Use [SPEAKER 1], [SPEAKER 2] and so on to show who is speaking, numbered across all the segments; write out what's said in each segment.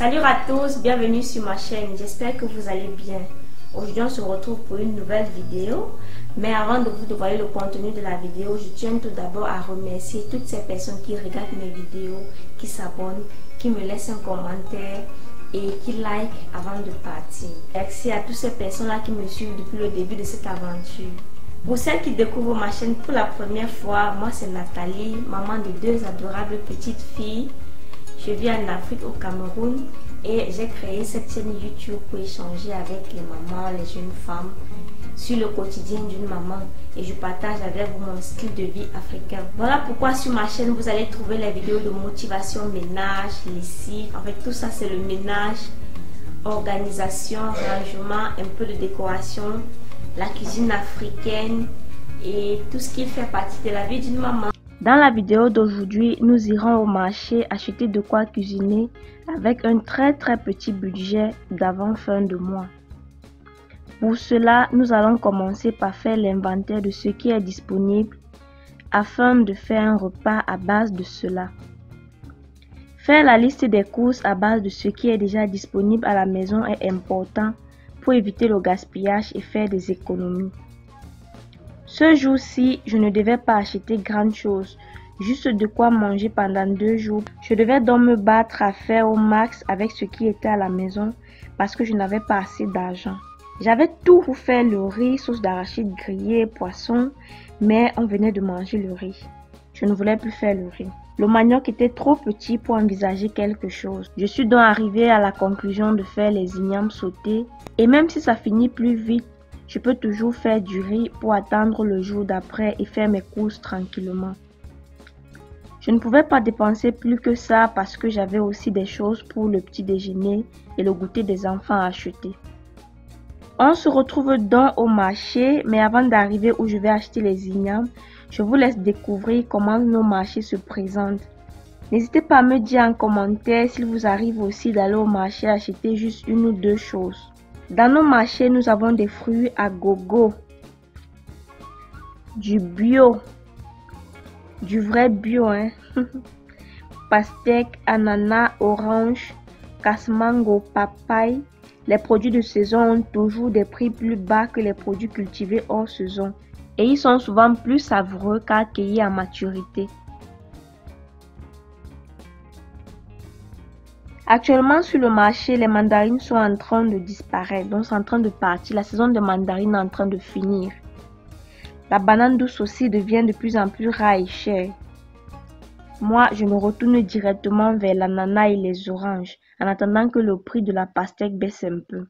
[SPEAKER 1] Salut à tous, bienvenue sur ma chaîne, j'espère que vous allez bien. Aujourd'hui on se retrouve pour une nouvelle vidéo, mais avant de vous dévoiler le contenu de la vidéo, je tiens tout d'abord à remercier toutes ces personnes qui regardent mes vidéos, qui s'abonnent, qui me laissent un commentaire et qui like avant de partir. Merci à toutes ces personnes-là qui me suivent depuis le début de cette aventure. Pour celles qui découvrent ma chaîne pour la première fois, moi c'est Nathalie, maman de deux adorables petites filles. Je vis en Afrique au Cameroun et j'ai créé cette chaîne YouTube pour échanger avec les mamans, les jeunes femmes sur le quotidien d'une maman et je partage avec vous mon style de vie africain. Voilà pourquoi sur ma chaîne vous allez trouver les vidéos de motivation ménage, lessive, en fait tout ça c'est le ménage, organisation, rangement, un peu de décoration, la cuisine africaine et tout ce qui fait partie de la vie d'une maman. Dans la vidéo d'aujourd'hui, nous irons au marché acheter de quoi cuisiner avec un très très petit budget d'avant fin de mois. Pour cela, nous allons commencer par faire l'inventaire de ce qui est disponible afin de faire un repas à base de cela. Faire la liste des courses à base de ce qui est déjà disponible à la maison est important pour éviter le gaspillage et faire des économies. Ce jour-ci, je ne devais pas acheter grand chose, juste de quoi manger pendant deux jours. Je devais donc me battre à faire au max avec ce qui était à la maison parce que je n'avais pas assez d'argent. J'avais tout pour faire le riz, sauce d'arachide grillée, poisson, mais on venait de manger le riz. Je ne voulais plus faire le riz. Le manioc était trop petit pour envisager quelque chose. Je suis donc arrivée à la conclusion de faire les ignames sautés. Et même si ça finit plus vite, je peux toujours faire du riz pour attendre le jour d'après et faire mes courses tranquillement. Je ne pouvais pas dépenser plus que ça parce que j'avais aussi des choses pour le petit déjeuner et le goûter des enfants à acheter. On se retrouve donc au marché, mais avant d'arriver où je vais acheter les ignames, je vous laisse découvrir comment nos marchés se présentent. N'hésitez pas à me dire en commentaire s'il vous arrive aussi d'aller au marché acheter juste une ou deux choses. Dans nos marchés, nous avons des fruits à gogo, du bio, du vrai bio, hein? pastèque, ananas, orange, casse-mango, papaye, les produits de saison ont toujours des prix plus bas que les produits cultivés hors saison et ils sont souvent plus savoureux qu'accueillis à maturité. Actuellement sur le marché, les mandarines sont en train de disparaître, donc c'est en train de partir. La saison de mandarines est en train de finir. La banane douce aussi devient de plus en plus rare et chère. Moi, je me retourne directement vers l'ananas et les oranges en attendant que le prix de la pastèque baisse un peu.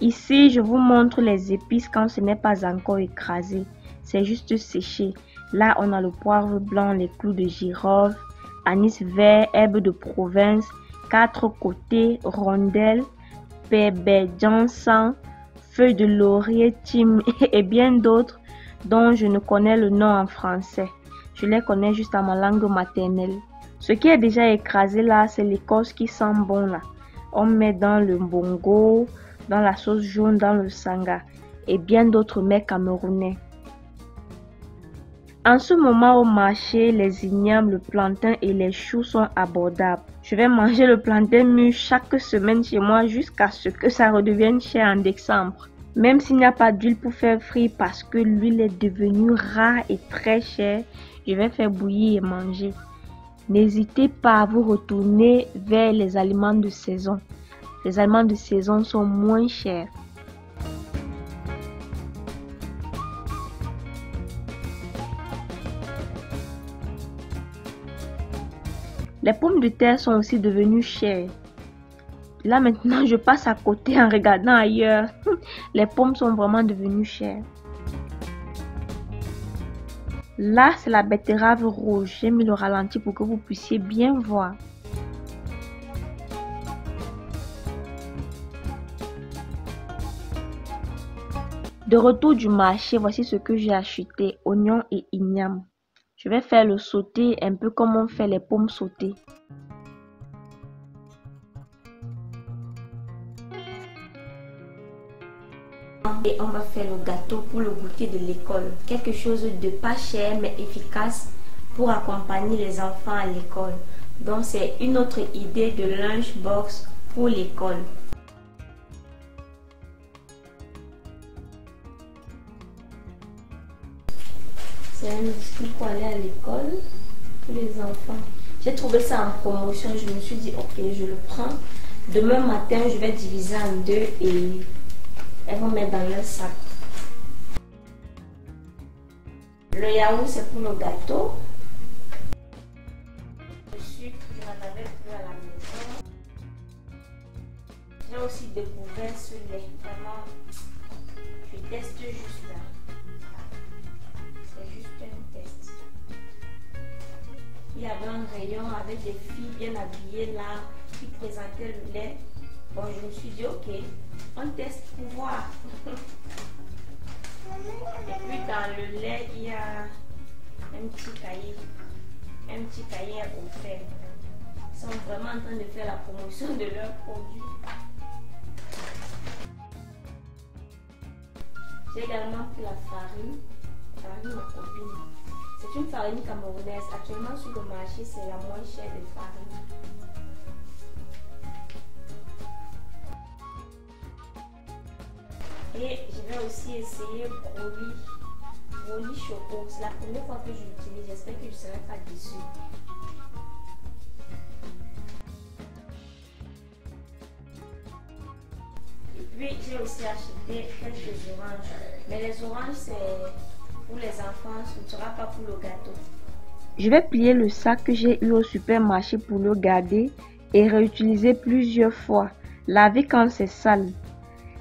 [SPEAKER 1] Ici, je vous montre les épices quand ce n'est pas encore écrasé. C'est juste séché. Là, on a le poivre blanc, les clous de girofle, anis vert, herbe de province, quatre côtés, rondelles, pépé, jansan, feuilles de laurier, tim et bien d'autres dont je ne connais le nom en français. Je les connais juste en ma langue maternelle. Ce qui est déjà écrasé là, c'est l'écorce qui sent bon là. On met dans le bongo, dans la sauce jaune, dans le sanga et bien d'autres mets camerounais. En ce moment au marché, les ignames, le plantain et les choux sont abordables. Je vais manger le plantain mûr chaque semaine chez moi jusqu'à ce que ça redevienne cher en décembre. Même s'il n'y a pas d'huile pour faire frire parce que l'huile est devenue rare et très chère, je vais faire bouillir et manger. N'hésitez pas à vous retourner vers les aliments de saison. Les aliments de saison sont moins chers. Les pommes de terre sont aussi devenues chères. Là maintenant, je passe à côté en regardant ailleurs. Les pommes sont vraiment devenues chères. Là, c'est la betterave rouge. J'ai mis le ralenti pour que vous puissiez bien voir. De retour du marché, voici ce que j'ai acheté, oignons et igname. Je vais faire le sauté un peu comme on fait les pommes sautées. Et on va faire le gâteau pour le goûter de l'école. Quelque chose de pas cher mais efficace pour accompagner les enfants à l'école. Donc c'est une autre idée de lunchbox pour l'école. Pour aller à l'école pour les enfants. J'ai trouvé ça en promotion. Je me suis dit, ok, je le prends. Demain matin, je vais diviser en deux et elles vont mettre dans leur sac. Le yaourt, c'est pour le gâteau. Le sucre, je n'en avais plus à la maison. J'ai aussi découvert ce lait. Vraiment, je teste juste là. Y avait un rayon avec des filles bien habillées là qui présentaient le lait. Bon, je me suis dit, ok, on teste pour voir. Et puis dans le lait, il y a un petit cahier. Un petit cahier offert. Ils sont vraiment en train de faire la promotion de leurs produits. J'ai également pris la farine. Farine ma copine. C'est une farine camerounaise. Actuellement sur le marché, c'est la moins chère des farines. Et je vais aussi essayer Broly. Broly Choco. C'est la première fois que je l'utilise. J'espère que je ne serai pas déçue. Et puis j'ai aussi acheté quelques oranges. Mais les oranges, c'est pour les enfants, ce ne sera pas pour le gâteau. Je vais plier le sac que j'ai eu au supermarché pour le garder et réutiliser plusieurs fois. Laver quand c'est sale.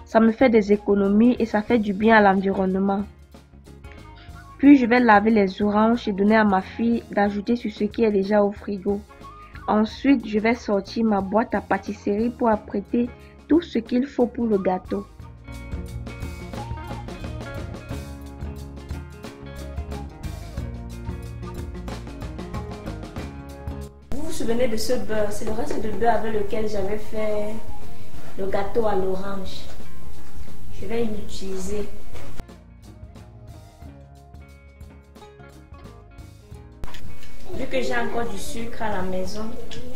[SPEAKER 1] Ça me fait des économies et ça fait du bien à l'environnement. Puis je vais laver les oranges et donner à ma fille d'ajouter sur ce qui est déjà au frigo. Ensuite, je vais sortir ma boîte à pâtisserie pour apprêter tout ce qu'il faut pour le gâteau. Souvenez de ce beurre C'est le reste de beurre avec lequel j'avais fait le gâteau à l'orange. Je vais l'utiliser. Vu que j'ai encore du sucre à la maison,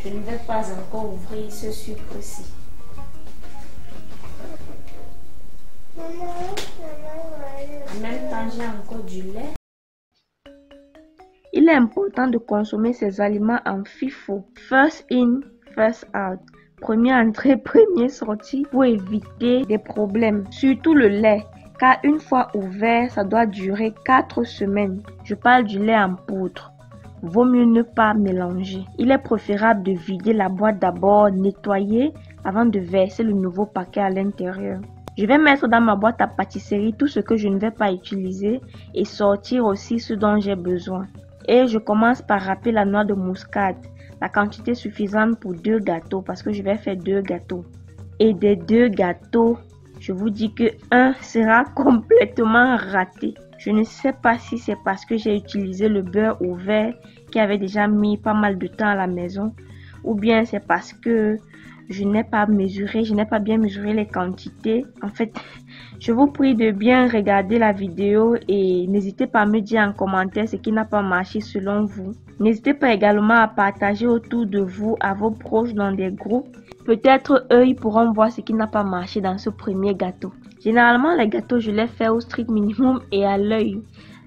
[SPEAKER 1] je ne vais pas encore ouvrir ce sucre-ci. En même temps, j'ai encore du lait. Il est important de consommer ces aliments en FIFO. First in, first out. Première entrée, première sortie pour éviter des problèmes. Surtout le lait. Car une fois ouvert, ça doit durer 4 semaines. Je parle du lait en poudre. Vaut mieux ne pas mélanger. Il est préférable de vider la boîte d'abord, nettoyer avant de verser le nouveau paquet à l'intérieur. Je vais mettre dans ma boîte à pâtisserie tout ce que je ne vais pas utiliser et sortir aussi ce dont j'ai besoin. Et je commence par râper la noix de muscade, la quantité suffisante pour deux gâteaux parce que je vais faire deux gâteaux. Et des deux gâteaux, je vous dis que un sera complètement raté. Je ne sais pas si c'est parce que j'ai utilisé le beurre ouvert qui avait déjà mis pas mal de temps à la maison ou bien c'est parce que je n'ai pas mesuré, je n'ai pas bien mesuré les quantités. En fait, je vous prie de bien regarder la vidéo et n'hésitez pas à me dire en commentaire ce qui n'a pas marché selon vous. N'hésitez pas également à partager autour de vous, à vos proches dans des groupes. Peut-être eux, ils pourront voir ce qui n'a pas marché dans ce premier gâteau. Généralement, les gâteaux, je les fais au strict minimum et à l'œil.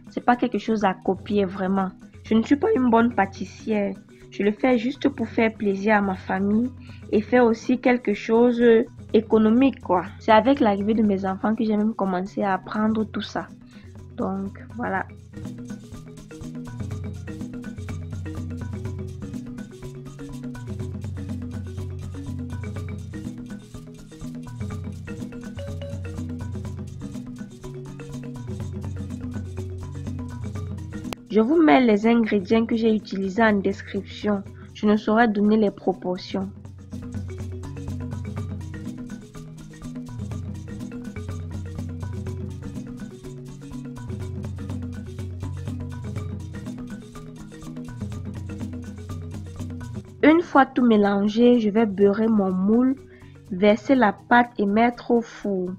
[SPEAKER 1] C'est pas quelque chose à copier vraiment. Je ne suis pas une bonne pâtissière. Je le fais juste pour faire plaisir à ma famille et faire aussi quelque chose économique quoi. C'est avec l'arrivée de mes enfants que j'ai même commencé à apprendre tout ça. Donc voilà. Je vous mets les ingrédients que j'ai utilisés en description. Je ne saurais donner les proportions. Fois tout mélangé, je vais beurrer mon moule, verser la pâte et mettre au four.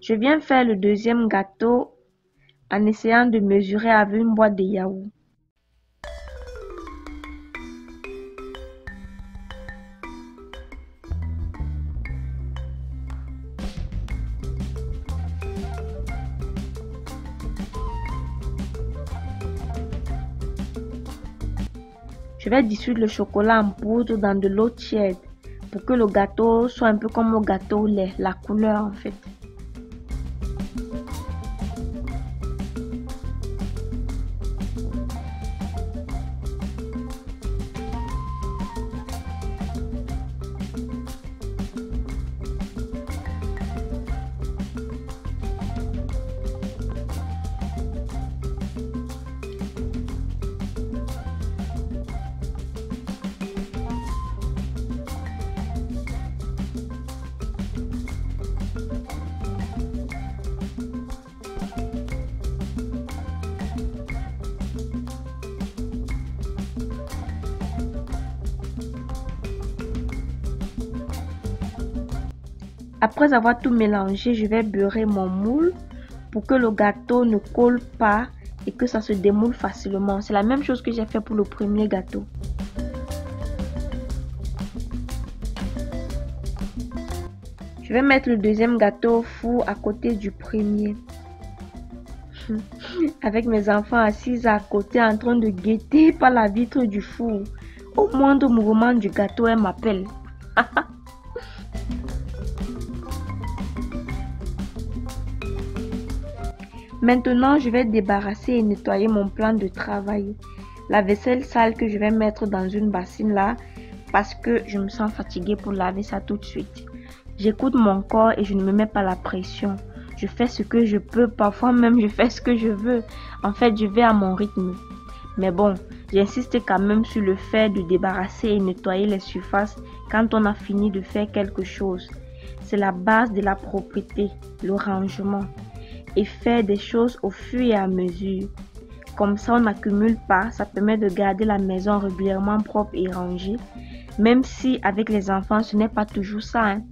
[SPEAKER 1] Je viens faire le deuxième gâteau en essayant de mesurer avec une boîte de yaourt. Je vais dissoudre le chocolat en poudre dans de l'eau tiède pour que le gâteau soit un peu comme le gâteau au lait, la couleur en fait. Après avoir tout mélangé, je vais beurrer mon moule pour que le gâteau ne colle pas et que ça se démoule facilement. C'est la même chose que j'ai fait pour le premier gâteau. Je vais mettre le deuxième gâteau au four à côté du premier. Avec mes enfants assis à côté en train de guetter par la vitre du four. Au moindre mouvement du gâteau, elle m'appelle. Maintenant, je vais débarrasser et nettoyer mon plan de travail. La vaisselle sale que je vais mettre dans une bassine là parce que je me sens fatiguée pour laver ça tout de suite. J'écoute mon corps et je ne me mets pas la pression. Je fais ce que je peux, parfois même je fais ce que je veux. En fait, je vais à mon rythme. Mais bon, j'insiste quand même sur le fait de débarrasser et nettoyer les surfaces quand on a fini de faire quelque chose. C'est la base de la propreté, le rangement et faire des choses au fur et à mesure. Comme ça, on n'accumule pas. Ça permet de garder la maison régulièrement propre et rangée. Même si avec les enfants, ce n'est pas toujours ça. Hein.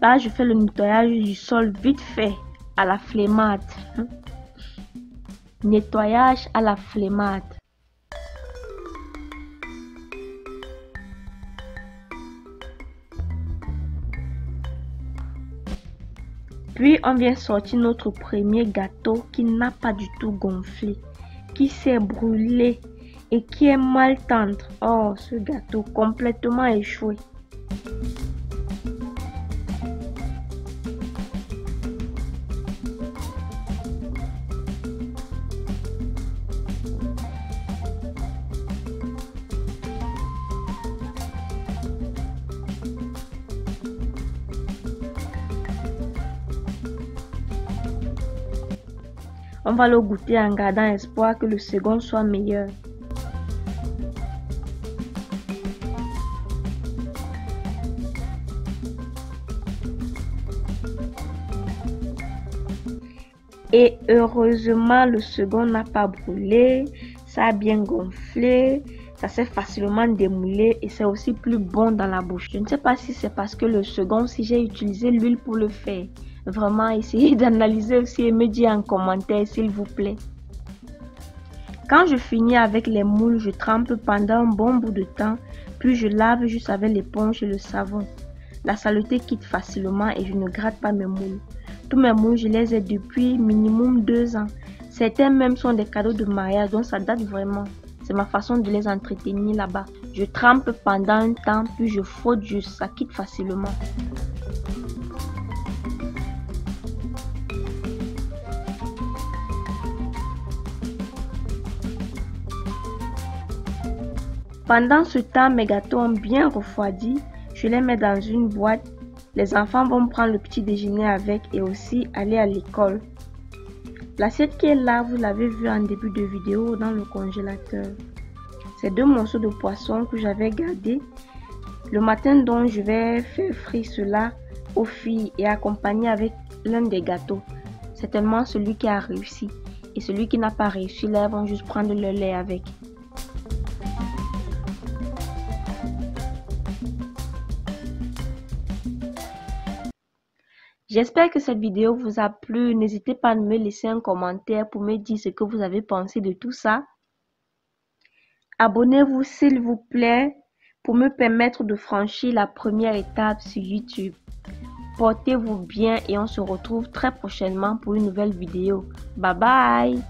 [SPEAKER 1] Là, je fais le nettoyage du sol vite fait à la flémate. Nettoyage à la flémate. Puis on vient sortir notre premier gâteau qui n'a pas du tout gonflé, qui s'est brûlé et qui est mal tendre. Oh, ce gâteau complètement échoué. On va le goûter en gardant espoir que le second soit meilleur. Et heureusement, le second n'a pas brûlé, ça a bien gonflé, ça s'est facilement démoulé et c'est aussi plus bon dans la bouche. Je ne sais pas si c'est parce que le second, si j'ai utilisé l'huile pour le faire vraiment essayez d'analyser aussi et me dire en commentaire s'il vous plaît. Quand je finis avec les moules, je trempe pendant un bon bout de temps, puis je lave juste avec l'éponge et le savon. La saleté quitte facilement et je ne gratte pas mes moules. Tous mes moules, je les ai depuis minimum deux ans. Certains même sont des cadeaux de mariage, donc ça date vraiment. C'est ma façon de les entretenir là-bas. Je trempe pendant un temps, puis je frotte juste, ça quitte facilement. Pendant ce temps, mes gâteaux ont bien refroidi. Je les mets dans une boîte. Les enfants vont prendre le petit déjeuner avec et aussi aller à l'école. L'assiette qui est là, vous l'avez vu en début de vidéo dans le congélateur. C'est deux morceaux de poisson que j'avais gardés. Le matin donc, je vais faire frire cela aux filles et accompagner avec l'un des gâteaux. Certainement celui qui a réussi. Et celui qui n'a pas réussi, là, vont juste prendre le lait avec. J'espère que cette vidéo vous a plu. N'hésitez pas à me laisser un commentaire pour me dire ce que vous avez pensé de tout ça. Abonnez-vous s'il vous plaît pour me permettre de franchir la première étape sur YouTube. Portez-vous bien et on se retrouve très prochainement pour une nouvelle vidéo. Bye bye